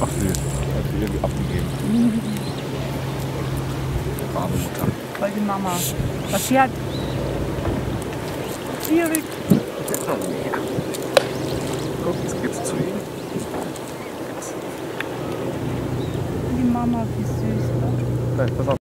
Ach süß. Hat sie irgendwie abgegeben. Arme Mutter. Weil die Mama. Was sie hat. Schwierig. Guck, jetzt geht's zu ihm. Die Mama, wie süß. Ne? Nein, pass auf.